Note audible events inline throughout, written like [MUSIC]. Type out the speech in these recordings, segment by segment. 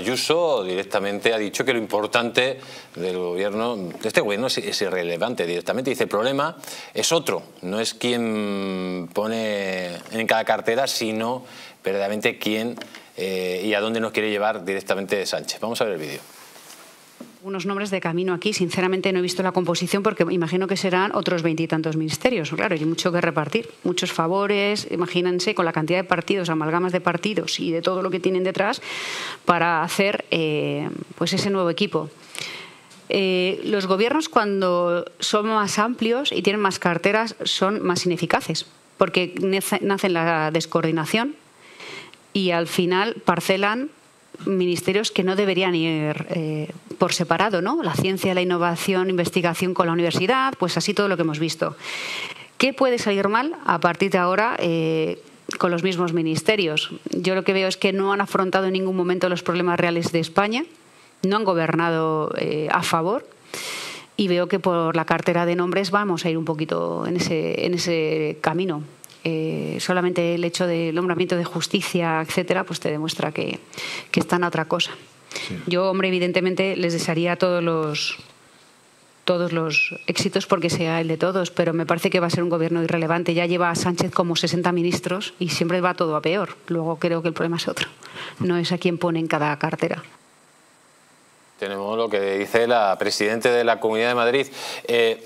Ayuso directamente ha dicho que lo importante del gobierno, de este gobierno es, irrelevante directamente. Dice, el problema es otro, no es quién pone en cada cartera, sino verdaderamente quién eh, y a dónde nos quiere llevar directamente Sánchez. Vamos a ver el vídeo unos nombres de camino aquí. Sinceramente no he visto la composición porque imagino que serán otros veintitantos ministerios. Claro, hay mucho que repartir, muchos favores. Imagínense con la cantidad de partidos, amalgamas de partidos y de todo lo que tienen detrás para hacer eh, pues ese nuevo equipo. Eh, los gobiernos cuando son más amplios y tienen más carteras son más ineficaces porque nace la descoordinación y al final parcelan ministerios que no deberían ir eh, por separado, ¿no? La ciencia, la innovación, investigación con la universidad, pues así todo lo que hemos visto. ¿Qué puede salir mal a partir de ahora eh, con los mismos ministerios? Yo lo que veo es que no han afrontado en ningún momento los problemas reales de España, no han gobernado eh, a favor y veo que por la cartera de nombres vamos a ir un poquito en ese, en ese camino. Eh, solamente el hecho del nombramiento de justicia, etcétera, pues te demuestra que, que están a otra cosa. Yo, hombre, evidentemente les desearía todos los todos los éxitos porque sea el de todos, pero me parece que va a ser un gobierno irrelevante. Ya lleva a Sánchez como 60 ministros y siempre va todo a peor. Luego creo que el problema es otro. No es a quien pone en cada cartera. Tenemos lo que dice la presidenta de la Comunidad de Madrid. Eh,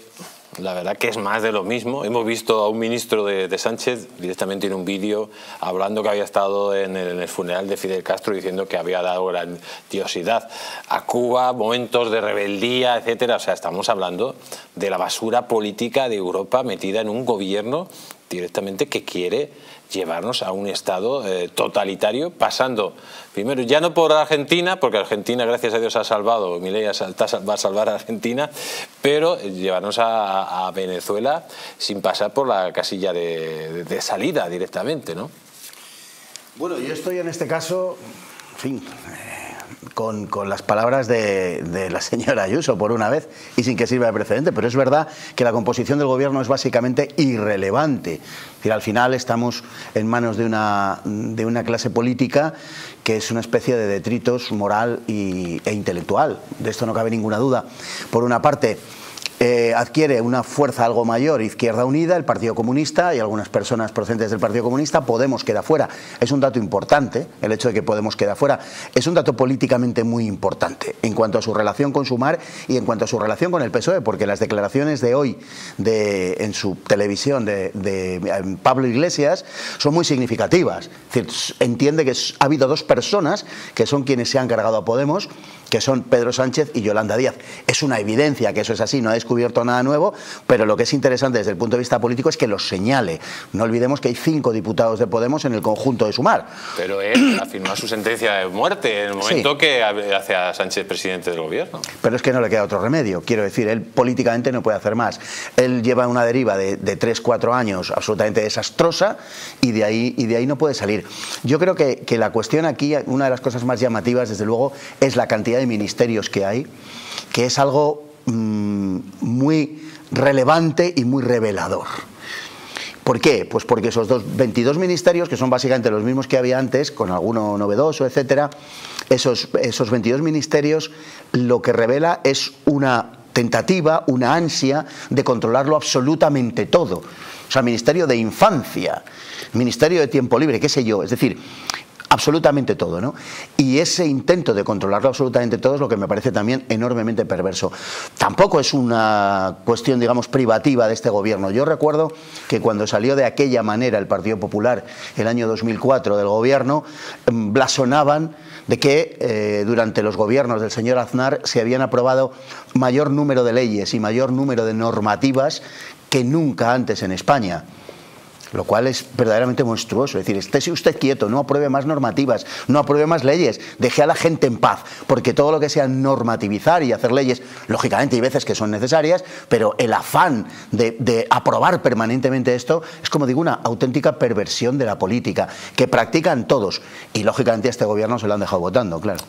la verdad que es más de lo mismo. Hemos visto a un ministro de, Sánchez directamente en un vídeo hablando que había estado en el, funeral de Fidel Castro diciendo que había dado grandiosidad a Cuba, momentos de rebeldía, etcétera. O sea, estamos hablando de la basura política de Europa metida en un gobierno directamente que quiere llevarnos a un Estado eh, totalitario, pasando primero ya no por Argentina, porque Argentina gracias a Dios ha salvado, mi ley va a salvar a Argentina, pero llevarnos a, Venezuela sin pasar por la casilla de, de salida directamente, ¿no? Bueno, yo estoy en este caso, en fin, con, las palabras de, la señora Ayuso por una vez y sin que sirva de precedente, pero es verdad que la composición del gobierno es básicamente irrelevante. decir, al final estamos en manos de una, de una clase política que es una especie de detritos moral e intelectual. De esto no cabe ninguna duda. Por una parte, eh, adquiere una fuerza algo mayor Izquierda Unida, el Partido Comunista y algunas personas procedentes del Partido Comunista, Podemos queda fuera. Es un dato importante, el hecho de que Podemos queda fuera, es un dato políticamente muy importante en cuanto a su relación con Sumar y en cuanto a su relación con el PSOE, porque las declaraciones de hoy de, en su televisión de, eh, Pablo Iglesias son muy significativas. entiende que ha habido dos personas que son quienes se han cargado a Podemos que son Pedro Sánchez y Yolanda Díaz. Es una evidencia que eso es así, no ha descubierto nada nuevo, pero lo que es interesante desde el punto de vista político es que lo señale. No olvidemos que hay cinco diputados de Podemos en el conjunto de Sumar. Pero él [CLEARS THROAT] afirmó su sentencia de muerte en el momento que hace a Sánchez presidente del gobierno. Pero es que no le queda otro remedio. Quiero decir, él políticamente no puede hacer más. Él lleva una deriva de, de tres, cuatro años absolutamente desastrosa y de ahí, y de ahí no puede salir. Yo creo que, que la cuestión aquí, una de las cosas más llamativas, desde luego, es la cantidad de ministerios que hay, que es algo mm, muy relevante y muy revelador. ¿Por qué? Pues porque esos dos, 22 ministerios, que son básicamente los mismos que había antes, con alguno novedoso, etcétera, esos, esos 22 ministerios lo que revela es una tentativa, una ansia de controlarlo absolutamente todo. O sea, Ministerio de Infancia, Ministerio de Tiempo Libre, qué sé yo. Es decir, absolutamente todo, ¿no? Y ese intento de controlarlo absolutamente todo es lo que me parece también enormemente perverso. Tampoco es una cuestión, digamos, privativa de este gobierno. Yo recuerdo que cuando salió de aquella manera el Partido Popular el año 2004 del gobierno, em, blasonaban de que eh, durante los gobiernos del señor Aznar se habían aprobado mayor número de leyes y mayor número de normativas que nunca antes en España lo cual es verdaderamente monstruoso. Es decir, estése usted quieto, no apruebe más normativas, no apruebe más leyes, deje a la gente en paz, porque todo lo que sea normativizar y hacer leyes, lógicamente hay veces que son necesarias, pero el afán de, aprobar permanentemente esto es, como digo, una auténtica perversión de la política que practican todos y lógicamente a este gobierno se lo han dejado votando, claro.